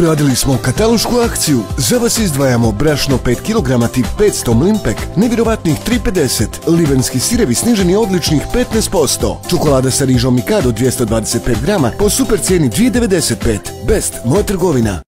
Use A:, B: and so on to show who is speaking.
A: Uradili smo katalošku akciju. Za vas izdvajamo brašno 5 kg tip 500 mlimpek, nevjerovatnih 3,50, livenski sirevi sniženi odličnih 15%, čokolada sa rižom Mikado 225 grama po super cijeni 2,95. Best, moja trgovina.